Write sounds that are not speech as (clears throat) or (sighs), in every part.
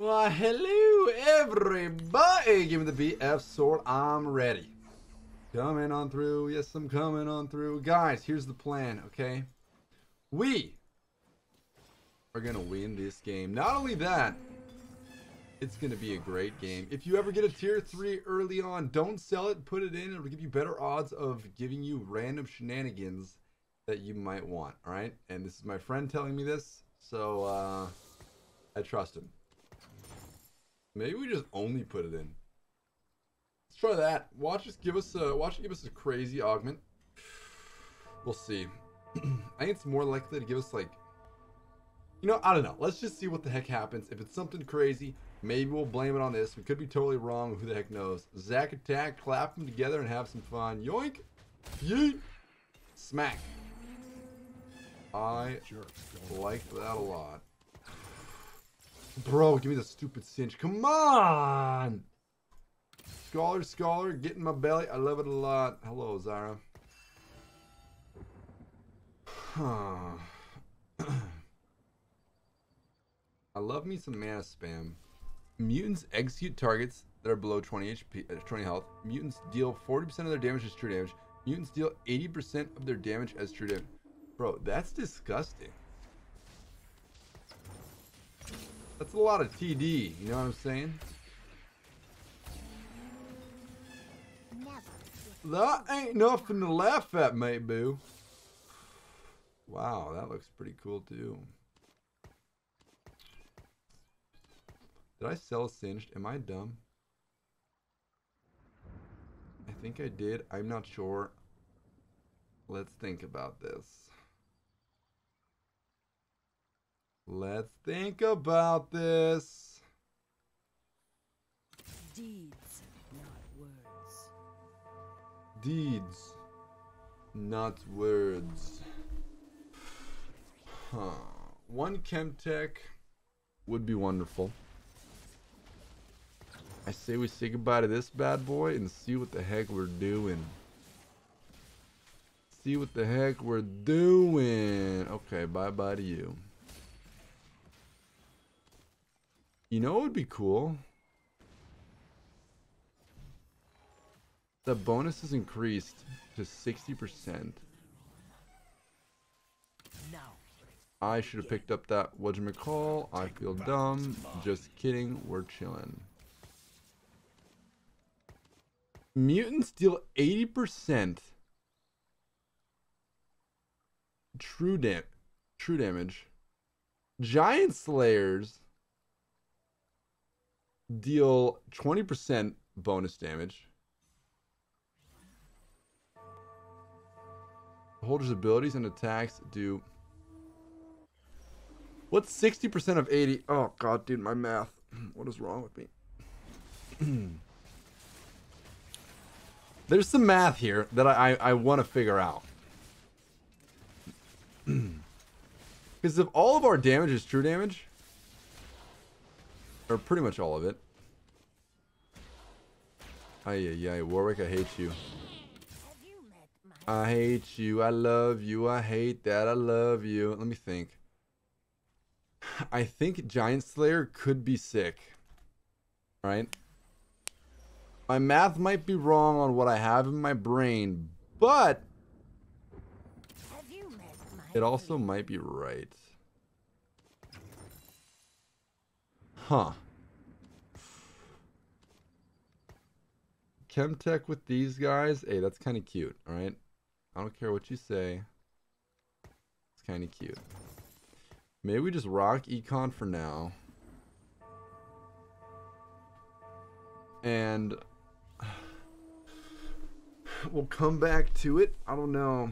Well, hello everybody. Give me the BF sword. I'm ready. Coming on through. Yes, I'm coming on through. Guys, here's the plan, okay? We are to win this game. Not only that, it's to be a great game. If you ever get a tier 3 early on, don't sell it, put it in. It'll give you better odds of giving you random shenanigans that you might want, all right? And this is my friend telling me this, so uh, I trust him. Maybe we just only put it in. Let's try that. Watch us give us a watch give us a crazy augment. We'll see. (clears throat) I think it's more likely to give us like you know, I don't know. Let's just see what the heck happens. If it's something crazy, maybe we'll blame it on this. We could be totally wrong. Who the heck knows? Zack attack, clap them together, and have some fun. Yoink! Yeet! Smack. I like that a lot. Bro, give me the stupid cinch. Come on! Scholar, scholar, get in my belly. I love it a lot. Hello, Zara. (clears throat) I love me some mana spam. Mutants execute targets that are below 20 HP, uh, 20 health. Mutants deal 40% of their damage as true damage. Mutants deal 80% of their damage as true damage. Bro, that's disgusting. That's a lot of TD, you know what I'm saying? That ain't nothing to laugh at, mate boo. Wow, that looks pretty cool too. Did I sell Singed? Am I dumb? I think I did. I'm not sure. Let's think about this. Let's think about this. Deeds, not words. Deeds, not words. Huh. One Chemtech would be wonderful. I say we say goodbye to this bad boy and see what the heck we're doing. See what the heck we're doing. Okay, bye bye to you. You know what would be cool? The bonus is increased to 60%. Now, I should have picked up that whatchamacall. I feel dumb. Just kidding. We're chilling. Mutants deal 80% true dam true damage. Giant Slayers deal 20% bonus damage. The Holders' abilities and attacks do. What's 60% of 80? Oh, God, dude, my math. (clears throat) What is wrong with me? (clears throat) There's some math here that I, I, I want to figure out. (clears throat) Because if all of our damage is true damage, or pretty much all of it. Ay, ay, ay, Warwick, I hate you. have you met my I hate you. I love you. I hate that. I love you. Let me think. I think Giant Slayer could be sick. Right? My math might be wrong on what I have in my brain, but have you met my it also might be right. Huh. Chemtech with these guys. Hey, that's kind of cute, alright? I don't care what you say. It's kind of cute. Maybe we just rock Econ for now. And (sighs) we'll come back to it. I don't know.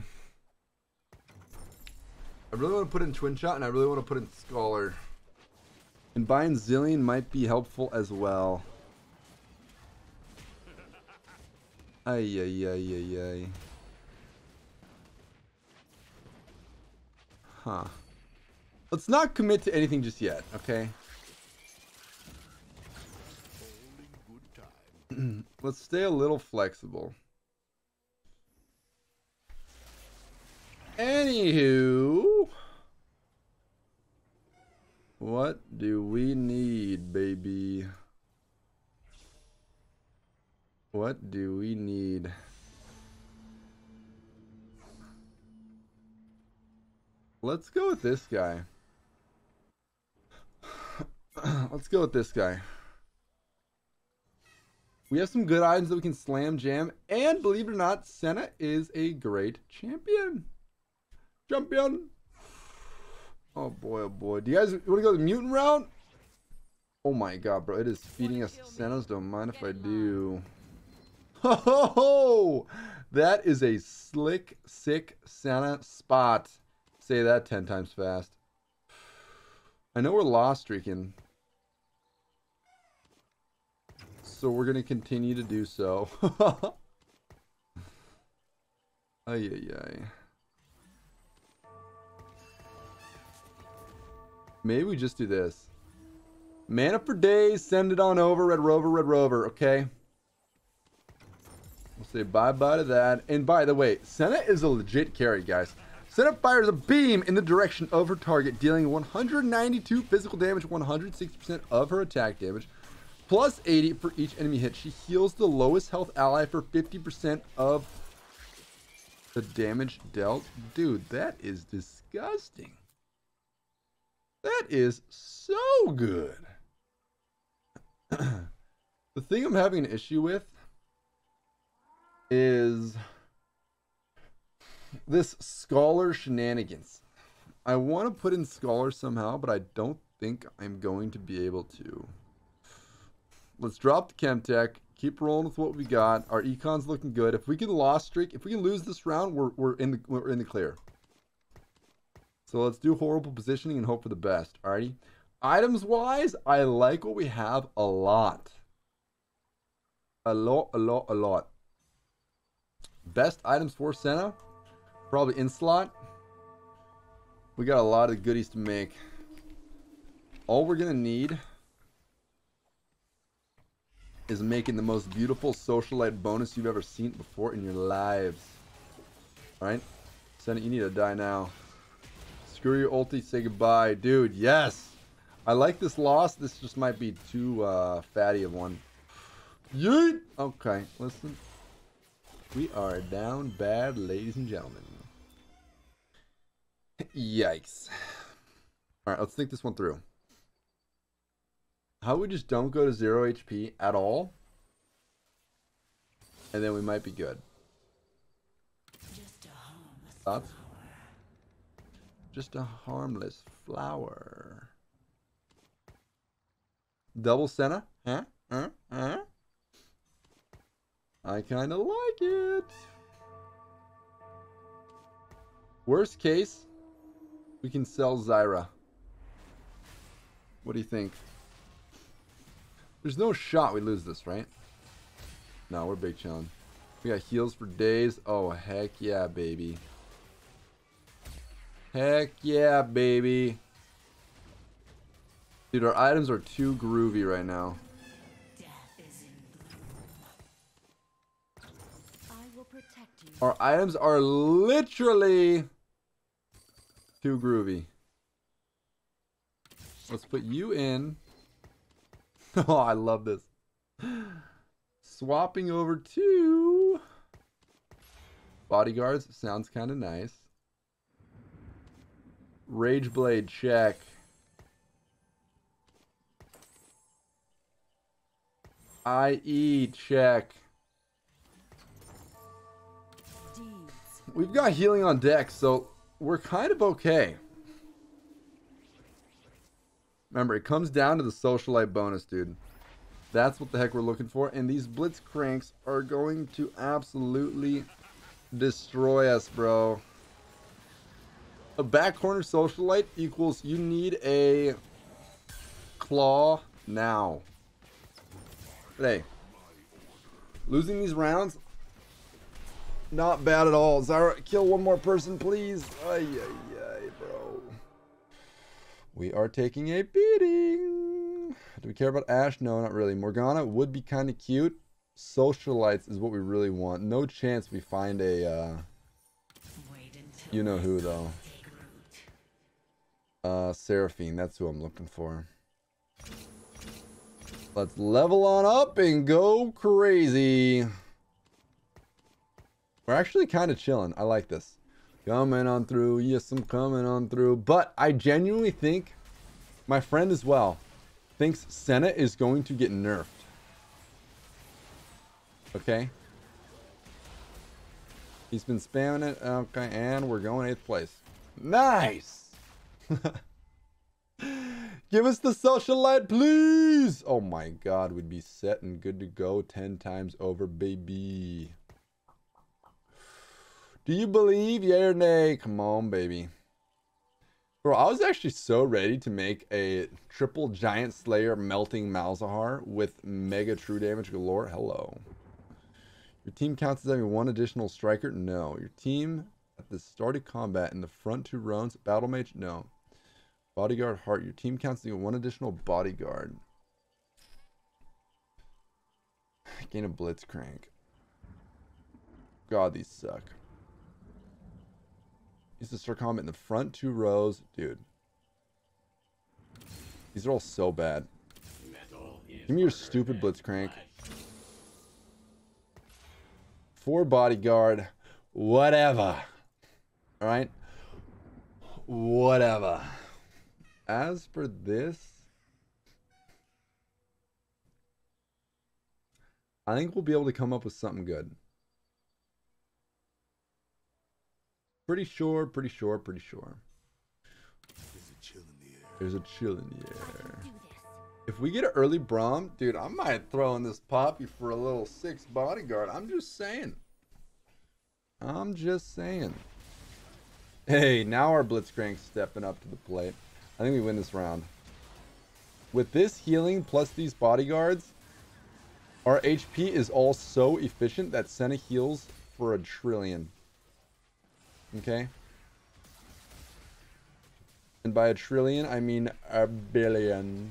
I really want to put in Twin Shot and I really want to put in Scholar. And buying Zilean might be helpful as well. Ay, ay, ay, ay, ay. Huh. Let's not commit to anything just yet, okay? (clears throat) Let's stay a little flexible. Anywho. What do we need, baby? What do we need? Let's go with this guy. (clears throat) Let's go with this guy. We have some good items that we can slam jam, and believe it or not, Senna is a great champion. Champion. Oh boy, oh boy. Do you guys want to go the mutant route? Oh my god, bro. It is feeding us Sennas. Don't mind if I do. Ho ho ho! That is a slick, sick Santa spot. Say that 10 times fast. I know we're lost streaking. So we're going to continue to do so. (laughs) ay, ay, ay. Maybe we just do this. Mana for days, send it on over, Red Rover, Red Rover, okay? We'll say bye-bye to that. And by the way, Senna is a legit carry, guys. Senna fires a beam in the direction of her target, dealing 192 physical damage, 160% of her attack damage, plus 80 for each enemy hit. She heals the lowest health ally for 50% of the damage dealt. Dude, that is disgusting. That is so good. (clears throat) the thing I'm having an issue with is this scholar shenanigans. I want to put in scholar somehow, but I don't think I'm going to be able to. Let's drop the Chemtech. Keep rolling with what we got. Our econ's looking good. If we can lost streak, if we can lose this round, we're, we're in the we're in the clear. So let's do horrible positioning and hope for the best. Alrighty. Items wise, I like what we have a lot. A lot, a lot, a lot. Best items for Senna? Probably in slot. We got a lot of goodies to make. All we're going to need is making the most beautiful socialite bonus you've ever seen before in your lives. Alright? Senna, you need to die now. Screw your ulti, say goodbye. Dude, yes! I like this loss. This just might be too uh, fatty of one. Yeet! Okay, listen. We are down bad, ladies and gentlemen. Yikes. Alright, let's think this one through. How we just don't go to 0 HP at all? And then we might be good. Thoughts? Just a harmless flower. Double Senna? Huh? Huh? Huh? I kind of like it. Worst case, we can sell Zyra. What do you think? There's no shot we lose this, right? No, we're big chilling. We got heals for days. Oh, heck yeah, baby. Heck yeah, baby. Dude, our items are too groovy right now. Our items are literally too groovy. Let's put you in. (laughs) oh, I love this. Swapping over to bodyguards sounds kind of nice. Rage Blade check. IE check. We've got healing on deck, so we're kind of okay. Remember, it comes down to the socialite bonus, dude. That's what the heck we're looking for. And these Blitzcranks are going to absolutely destroy us, bro. A back corner socialite equals you need a claw now. Hey, losing these rounds, not bad at all. Zyra, kill one more person, please. Ay, ay, ay, bro. We are taking a beating. Do we care about Ashe? No, not really. Morgana would be kind of cute. Socialites is what we really want. No chance we find a, uh, you know who, though. Uh, Seraphine, that's who I'm looking for. Let's level on up and go crazy. We're actually kind of chilling. I like this. Coming on through. Yes, I'm coming on through. But I genuinely think my friend as well thinks Senna is going to get nerfed. Okay? He's been spamming it. Okay, and we're going 8th place. Nice! (laughs) Give us the social light, please! Oh my god, we'd be set and good to go 10 times over, baby. Do you believe, yay or nay? Come on, baby. Bro, I was actually so ready to make a triple Giant Slayer melting Malzahar with mega true damage galore. Hello. Your team counts as having one additional striker? No. Your team at the start of combat in the front two rounds? Battle Mage? No. Bodyguard Heart. Your team counts as one additional bodyguard. (sighs) Gain a Blitzcrank. God, these suck. Use the start in the front two rows. Dude. These are all so bad. Give me your stupid Blitzcrank. Four bodyguard. Whatever. Alright? Whatever. As for this, I think we'll be able to come up with something good. Pretty sure, pretty sure, pretty sure. There's a chill in the air. There's a chill in the air. can do this. If we get an early Braum, dude, I might throw in this Poppy for a little six bodyguard. I'm just saying. I'm just saying. Hey, now our Blitzcrank's stepping up to the plate. I think we win this round. With this healing plus these bodyguards, our HP is all so efficient that Senna heals for a trillion. Okay? And by a trillion, I mean a billion.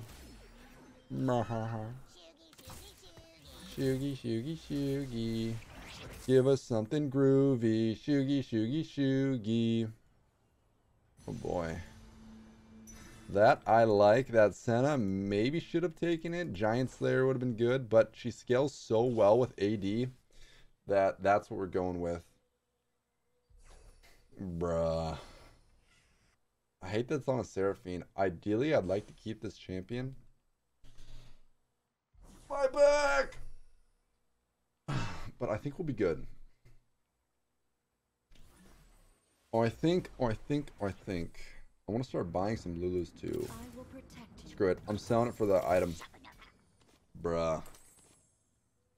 Shoogie, shoogie, shoogie. Give us something groovy. Shoogie, shoogie, shoogie. Oh boy. That I like. That Senna maybe should have taken it. Giant Slayer would have been good, but she scales so well with AD that that's what we're going with. Bruh. I hate that it's on a Seraphine. Ideally, I'd like to keep this champion. My back! (sighs) But I think we'll be good. Or I think, or I think, or I think. I want to start buying some Lulus too. I will protect you. Screw it. I'm selling it for the item. Bruh.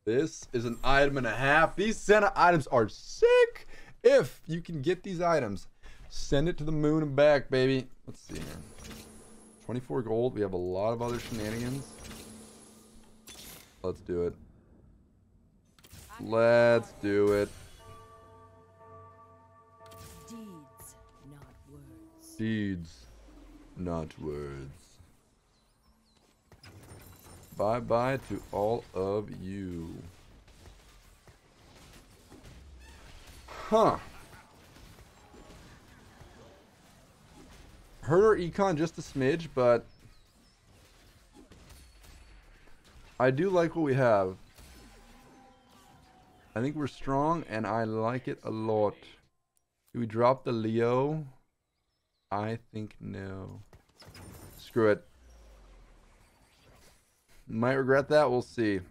This is an item and a half. These Senna items are sick. If you can get these items, send it to the moon and back, baby. Let's see here. 24 gold. We have a lot of other shenanigans. Let's do it. Let's do it. Deeds, not words. Bye bye to all of you. Huh. Hurt our econ just a smidge, but I do like what we have. I think we're strong and I like it a lot. Do we drop the Leo? I think no. Screw it. Might regret that. We'll see.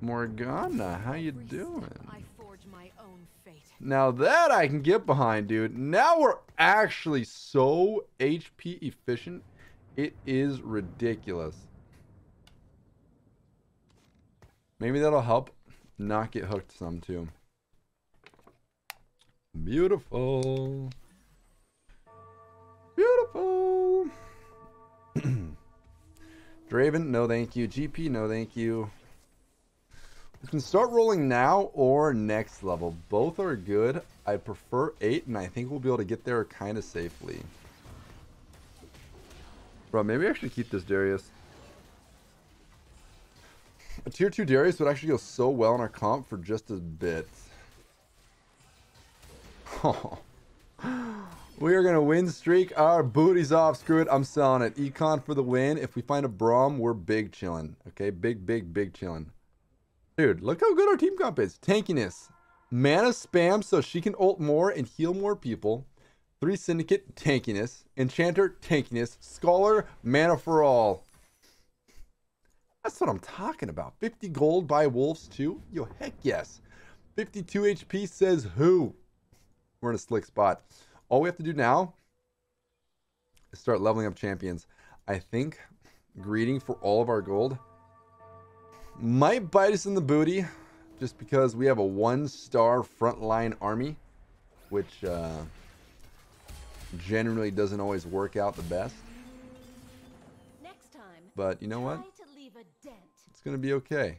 Morgana, how you doing? I forge my own fate. Now that I can get behind, dude. Now we're actually so HP efficient. It is ridiculous. Maybe that'll help not get hooked some too. Beautiful. Beautiful. (clears throat) Draven, no thank you. GP, no thank you. We can start rolling now or next level. Both are good. I prefer 8, and I think we'll be able to get there kind of safely. Bro, maybe I should keep this Darius. A tier 2 Darius would actually go so well in our comp for just a bit. (laughs) Oh. We are gonna win streak our booties off. Screw it, I'm selling it. Econ for the win. If we find a Braum, we're big chilling. Okay, big, big, big chilling. Dude, look how good our team comp is. Tankiness. Mana spam so she can ult more and heal more people. Three Syndicate, tankiness. Enchanter, tankiness. Scholar, mana for all. That's what I'm talking about. 50 gold by Wolves too? Yo, heck yes. 52 HP says who? We're in a slick spot. All we have to do now is start leveling up champions. I think greeting for all of our gold might bite us in the booty just because we have a one star frontline army, which uh, generally doesn't always work out the best. Next time, But you know what? to leave a dent. It's going to be okay.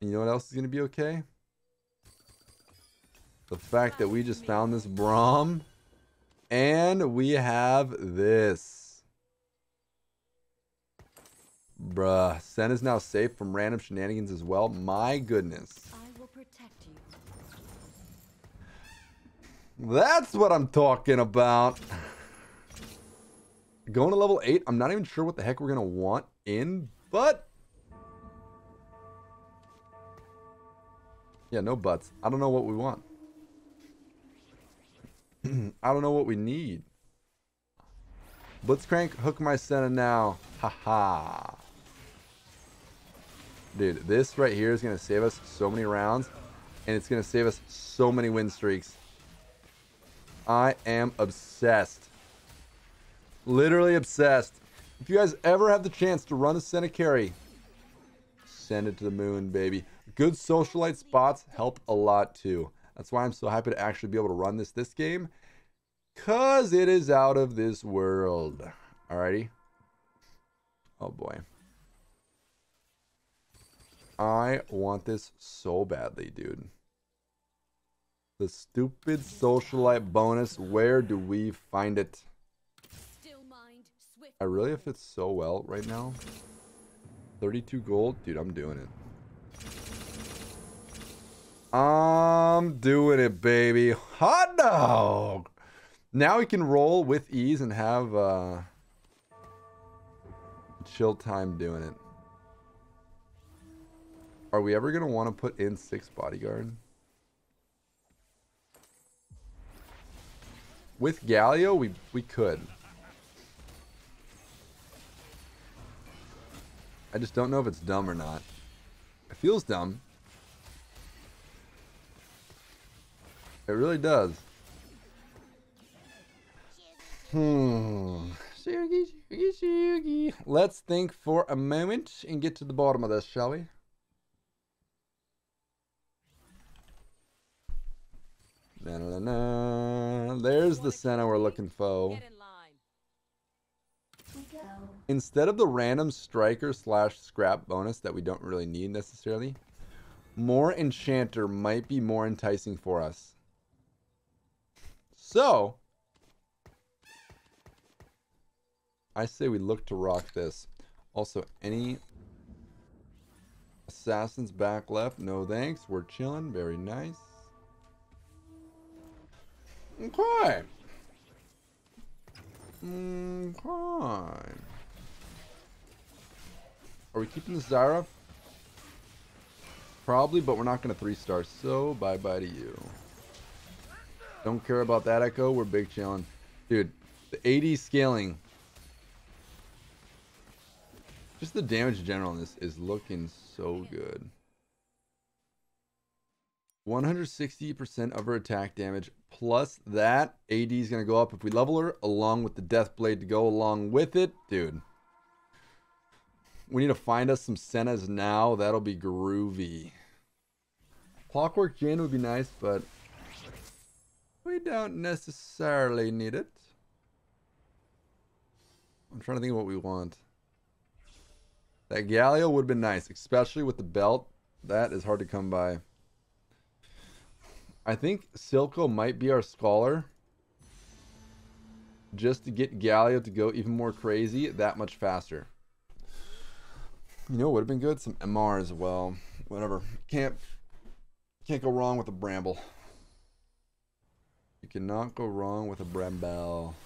And you know what else is going to be okay? The fact that we just found this Braum and we have this. Bruh. Sen is now safe from random shenanigans as well. My goodness. I will protect you. That's what I'm talking about. (laughs) Going to level 8, I'm not even sure what the heck we're going to want in, but... Yeah, no buts. I don't know what we want. (clears throat) I don't know what we need. Blitzcrank, hook my Senna now. Haha. Dude, this right here is going to save us so many rounds. And it's going to save us so many win streaks. I am obsessed. Literally obsessed. If you guys ever have the chance to run a Senna carry, send it to the moon, baby. Good socialite spots help a lot too. That's why I'm so happy to actually be able to run this this game. Cause it is out of this world. Alrighty. Oh boy. I want this so badly, dude. The stupid socialite bonus. Where do we find it? Still mind, swift. I really it fits so well right now. 32 gold. Dude, I'm doing it. I'm doing it, baby. Hot dog! Now we can roll with ease and have uh, chill time doing it. Are we ever going to want to put in six bodyguard? With Galio, we, we could. I just don't know if it's dumb or not. It feels dumb. It really does. Hmm. Let's think for a moment and get to the bottom of this, shall we? Na, na, na. There's the Senna we're looking for. Instead of the random striker slash scrap bonus that we don't really need necessarily, more enchanter might be more enticing for us. So, I say we look to rock this. Also, any assassins back left? No thanks. We're chilling. Very nice. Okay. Okay. Are we keeping the Zyra? Probably, but we're not going to three star. So bye bye to you. Don't care about that echo. We're big chilling. Dude, the AD scaling. Just the damage in general this is looking so good. 160% of her attack damage. Plus that, AD is going to go up if we level her, along with the Death Blade to go along with it. Dude. We need to find us some Sennas now. That'll be groovy. Clockwork Jhin would be nice, but we don't necessarily need it. I'm trying to think of what we want. That Galio would have been nice, especially with the belt. That is hard to come by. I think Silco might be our scholar. Just to get Galio to go even more crazy that much faster. You know, would have been good some MR as well. Whatever. Can't can't go wrong with a bramble. You cannot go wrong with a bramble.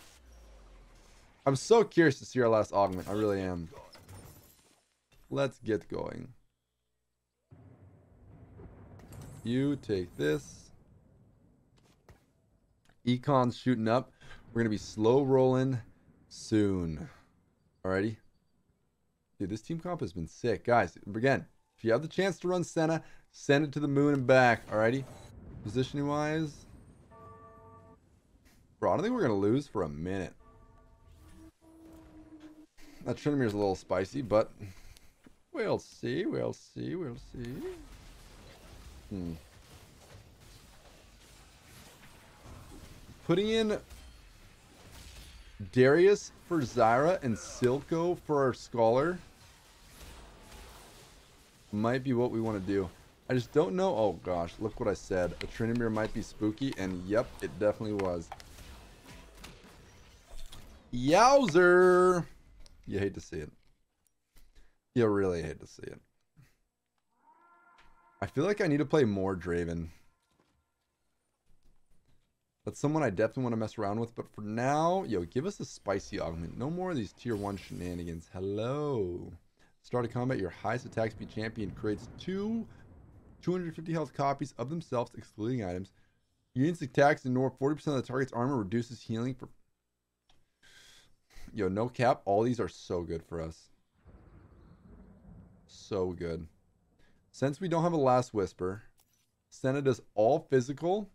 I'm so curious to see our last augment. I really am. Let's get going. You take this. Econ's shooting up. We're going to be slow rolling soon. Alrighty. Dude, this team comp has been sick. Guys, again, if you have the chance to run Senna, send it to the moon and back. Alrighty. Positioning wise. Bro, I don't think we're going to lose for a minute. That Tryndamere's a little spicy, but we'll see, we'll see, we'll see. Hmm. Putting in Darius for Zyra and Silco for our Scholar might be what we want to do. I just don't know. Oh gosh, look what I said. A Tryndamere might be spooky, and yep, it definitely was. Yowzer! You hate to see it. You really hate to see it. I feel like I need to play more Draven. That's someone I definitely want to mess around with. But for now, yo, give us a spicy augment. No more of these tier 1 shenanigans. Hello. Start a combat. Your highest attack speed champion creates two 250 health copies of themselves, excluding items. Units attacks ignore 40% of the target's armor, reduces healing for... Yo, no cap. All these are so good for us. So good. Since we don't have a last whisper, Senna does all physical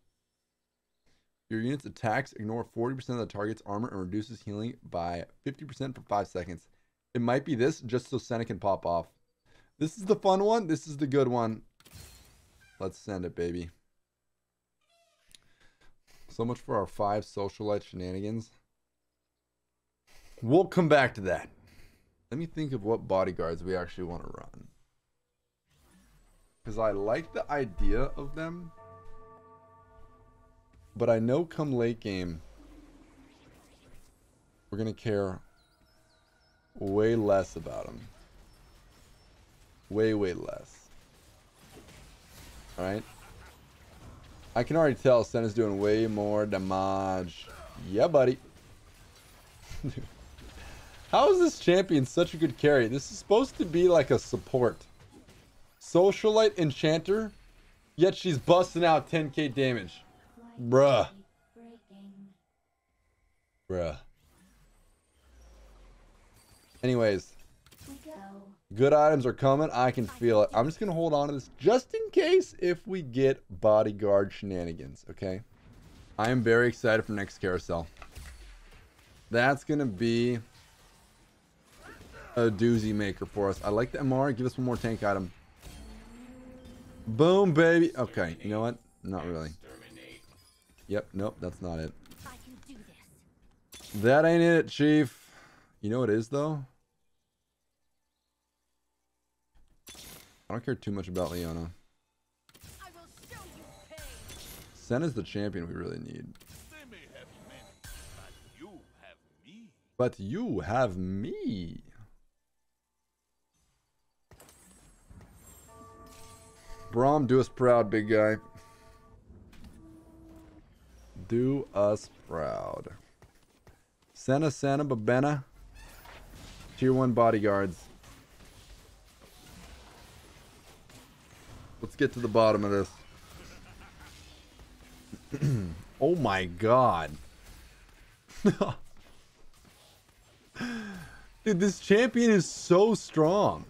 your unit's attacks ignore 40% of the target's armor and reduces healing by 50% for 5 seconds. It might be this just so Senna can pop off. This is the fun one. This is the good one. Let's send it, baby. So much for our five socialite shenanigans. We'll come back to that. Let me think of what bodyguards we actually want to run. Because I like the idea of them. But I know come late game, we're going to care way less about them. Way, way less. Alright? I can already tell Senna's doing way more damage. Yeah, buddy. (laughs) How is this champion such a good carry? This is supposed to be like a support. Socialite Enchanter, yet she's busting out 10k damage. Bruh. Bruh. Anyways. Good items are coming. I can feel it. I'm just going to hold on to this just in case if we get bodyguard shenanigans, okay? I am very excited for next carousel. That's going to be a doozy maker for us. I like the MR. Give us one more tank item. Boom, baby. Okay, you know what? Not really. Yep, nope, that's not it. That ain't it, Chief. You know what is, though? I don't care too much about Leona. Senna's the champion we really need. But you have me. Braum, do us proud, big guy. Do us proud. Senna, Senna, Babena. Tier 1 bodyguards. Let's get to the bottom of this. (clears throat) oh my god. (laughs) Dude, this champion is so strong.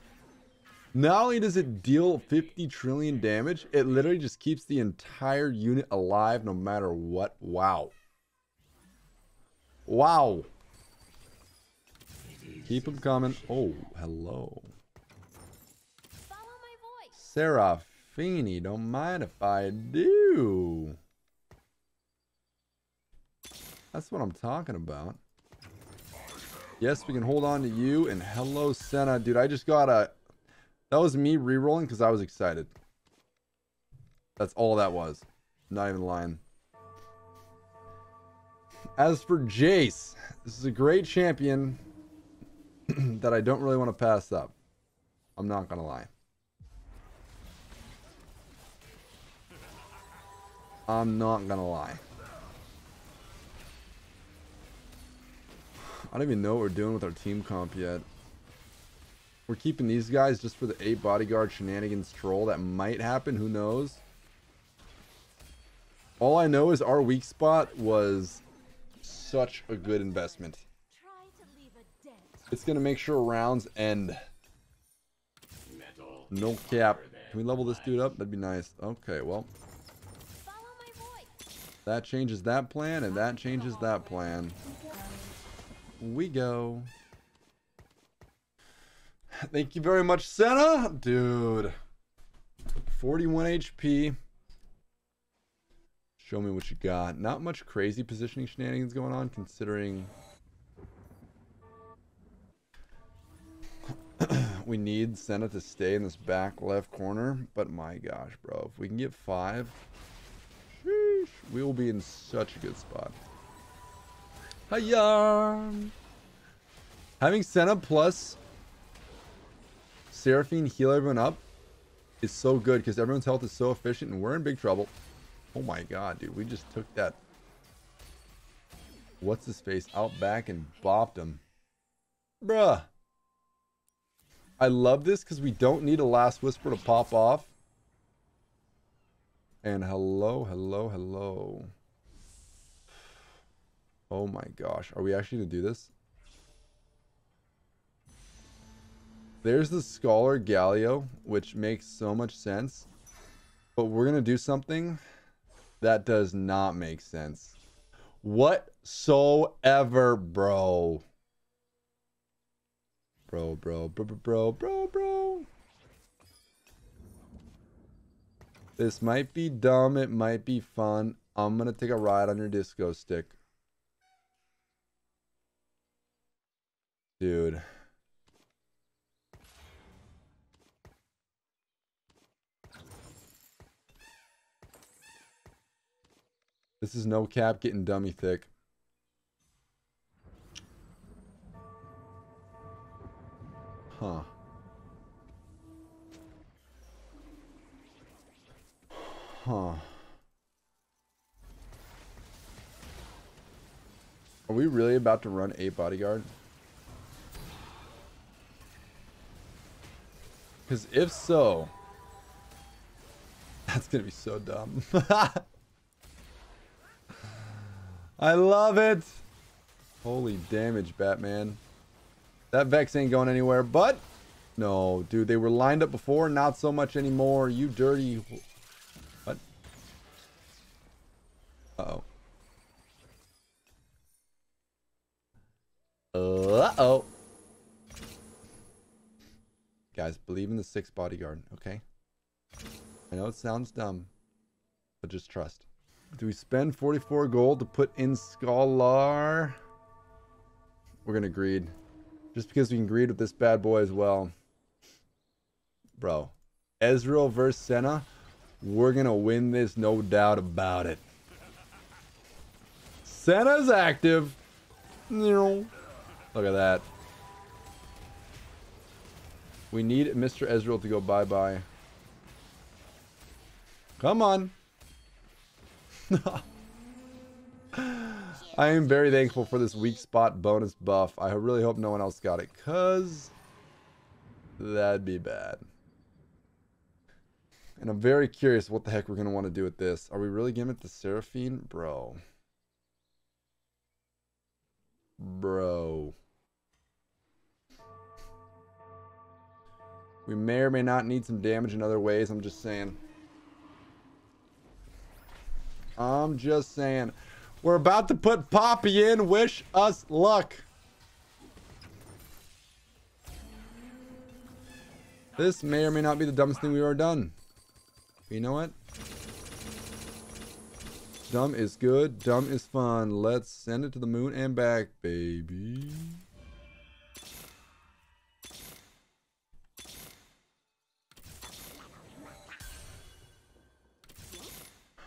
Not only does it deal 50 trillion damage, it literally just keeps the entire unit alive no matter what. Wow. Wow. Keep them coming. Oh, hello. Seraphine, don't mind if I do. That's what I'm talking about. Yes, we can hold on to you. And hello, Senna. Dude, I just got a that was me re-rolling because I was excited. That's all that was. Not even lying. As for Jayce, this is a great champion (clears throat) that I don't really want to pass up. I'm not going to lie. I'm not going to lie. I don't even know what we're doing with our team comp yet. We're keeping these guys just for the 8 bodyguard shenanigans troll. That might happen, who knows? All I know is our weak spot was such a good investment. To. It's gonna make sure rounds end. No cap. Can we level this dude up? That'd be nice. Okay, well, that changes that plan, and that changes that plan. We go. Thank you very much, Senna. Dude. 41 HP. Show me what you got. Not much crazy positioning shenanigans going on, considering (clears throat) we need Senna to stay in this back left corner. But my gosh, bro. If we can get five, sheesh, we will be in such a good spot. Hiya! Having Senna plus Seraphine heal everyone up is so good because everyone's health is so efficient and we're in big trouble. Oh my god, dude. We just took that. What's his face out back and bopped him. Bruh. I love this because we don't need a last whisper to pop off. And hello, hello, hello. (sighs) Oh my gosh. Are we actually going to do this? There's the Scholar Galio, which makes so much sense. But we're going to do something that does not make sense. Whatsoever, bro. Bro, bro, bro, bro, bro, bro, bro. This might be dumb. It might be fun. I'm going to take a ride on your disco stick. Dude. This is no cap getting dummy thick. Huh. Huh. Are we really about to run a bodyguard? Because if so, (laughs) that's going to be so dumb. (laughs) I love it. Holy damage, Batman. That Vex ain't going anywhere, but... No, dude, they were lined up before, not so much anymore. You dirty... What? Uh-oh. Uh-oh. Guys, believe in the sixth bodyguard, okay? I know it sounds dumb, but just trust. Do we spend 44 gold to put in Scholar? We're gonna greed. Just because we can greed with this bad boy as well. Bro. Ezreal versus Senna. We're gonna win this, no doubt about it. Senna's active. Look at that. We need Mr. Ezreal to go bye-bye. Come on. (laughs) I am very thankful for this weak spot bonus buff. I really hope no one else got it, because that'd be bad. And I'm very curious what the heck we're going to want to do with this. Are we really giving it to Seraphine? Bro. Bro. We may or may not need some damage in other ways. I'm just saying. I'm just saying. We're about to put Poppy in. Wish us luck. This may or may not be the dumbest thing we've ever done. You know what? Dumb is good. Dumb is fun. Let's send it to the moon and back, baby.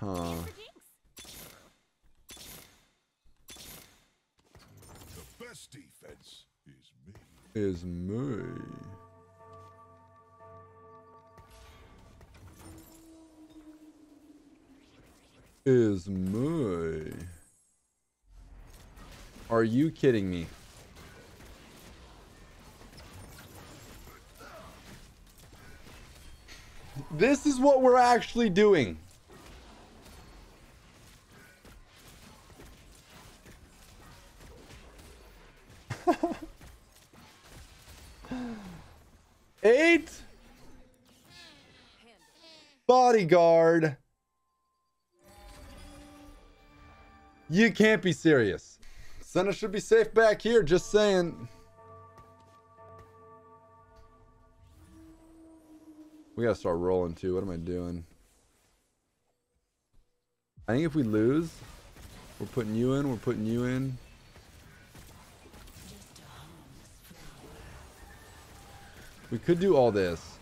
Huh. is me. Is me. Are you kidding me? This is what we're actually doing. Eight bodyguard. You can't be serious. Senna should be safe back here, just saying. We gotta start rolling too. What am I doing? I think if we lose, we're putting you in, we're putting you in. We could do all this.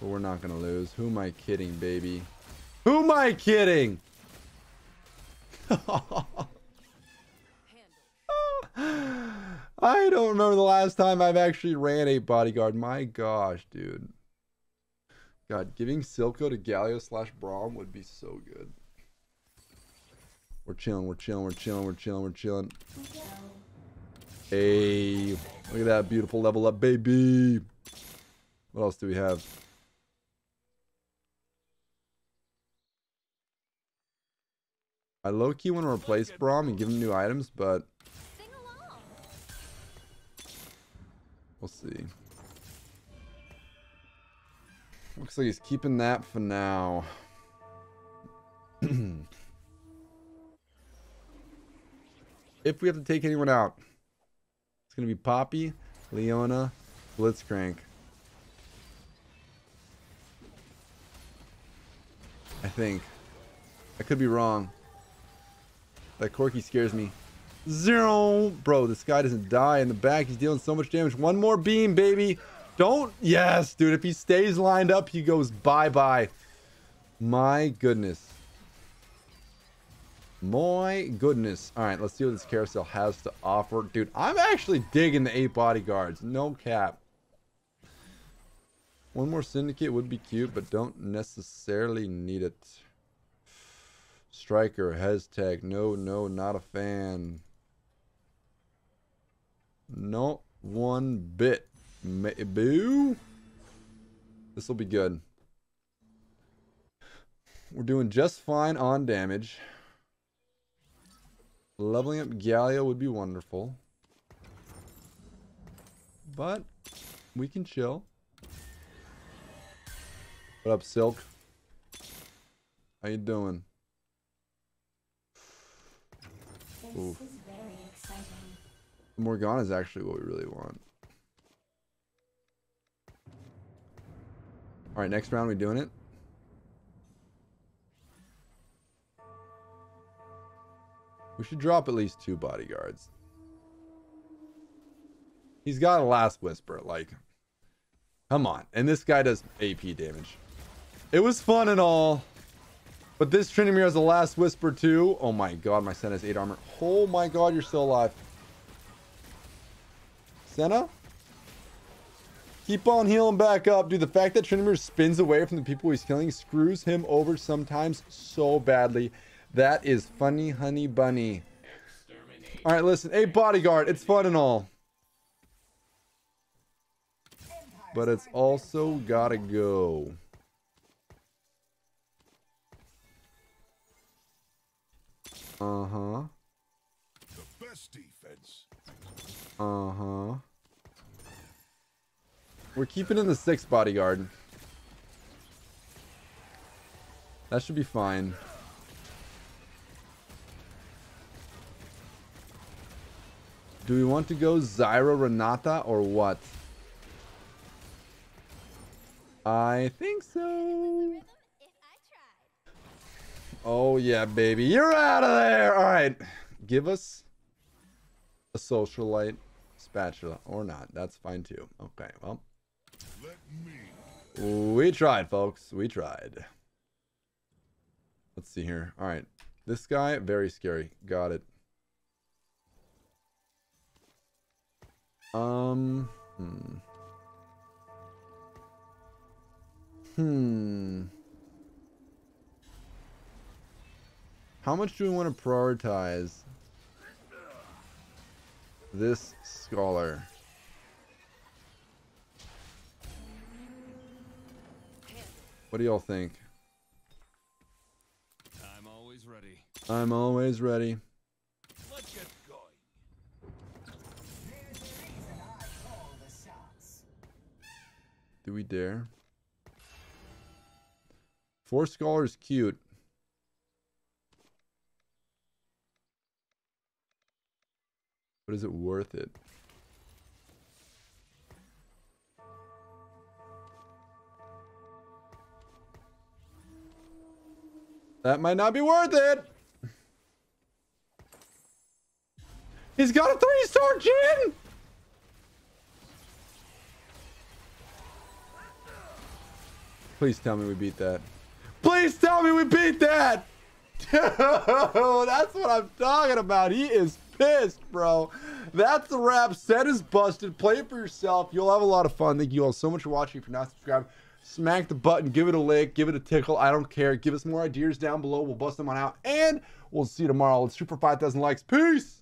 But we're not gonna lose. Who am I kidding, baby? Who am I kidding? (laughs) I don't remember the last time I've actually ran a bodyguard. My gosh, dude. God, giving Silco to Galio slash Braum would be so good. We're chilling, we're chilling, we're chilling, we're chilling, we're chilling. Hey, look at that beautiful level up, baby. What else do we have? I low key want to replace Braum and give him new items, but we'll see. Looks like he's keeping that for now. (clears throat) if we have to take anyone out, it's gonna be Poppy, Leona, Blitzcrank. I think. I could be wrong. That Corki scares me. Zero! Bro, this guy doesn't die in the back. He's dealing so much damage. One more beam, baby. Don't. Yes, dude. If he stays lined up, he goes bye-bye. My goodness. My goodness. All right, let's see what this carousel has to offer. Dude, I'm actually digging the eight bodyguards. No cap. One more syndicate would be cute, but don't necessarily need it. Striker, hashtag, no, no, not a fan. Not one bit. Boo. This will be good. We're doing just fine on damage. Leveling up Galio would be wonderful. But we can chill. What up, Silk? How you doing? This Oof. is very exciting. Morgana is actually what we really want. All right, next round we doing it. We should drop at least two bodyguards. He's got a last whisper, like, come on. And this guy does AP damage. It was fun and all, but this Tryndamere has a last whisper too. Oh my god, my Senna has eight armor. Oh my god, you're still alive. Senna? Keep on healing back up. Dude, the fact that Tryndamere spins away from the people he's killing screws him over sometimes so badly. That is funny, honey bunny. Alright, listen. Hey, bodyguard. It's fun and all. But it's also gotta go. Uh-huh. The best defense. Uh-huh. We're keeping in the sixth bodyguard. That should be fine. Do we want to go Zyra Renata or what? I think so. Oh yeah, baby. You're out of there. All right. Give us a socialite spatula or not. That's fine too. Okay. Well, we tried, folks. We tried. Let's see here. All right. This guy, very scary. Got it. Um. Hmm. Hmm. How much do we want to prioritize this scholar? What do y'all think? I'm always ready. I'm always ready. Do we dare? Four scholars cute. But is it worth it? That might not be worth it. He's got a three star Please tell me we beat that. Please tell me we beat that. (laughs) That's what I'm talking about. He is pissed, bro. That's the wrap. Set is busted. Play it for yourself. You'll have a lot of fun. Thank you all so much for watching. If you're not subscribed, smack the button. Give it a lick. Give it a tickle. I don't care. Give us more ideas down below. We'll bust them on out. And we'll see you tomorrow. Let's shoot for 5,000 likes. Peace.